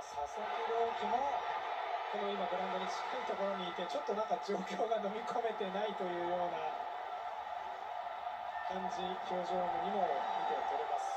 佐々木朗希もこの今グラウンドに近いところにいてちょっとなんか状況が飲み込めてないというような感じ表情にも見て取れます。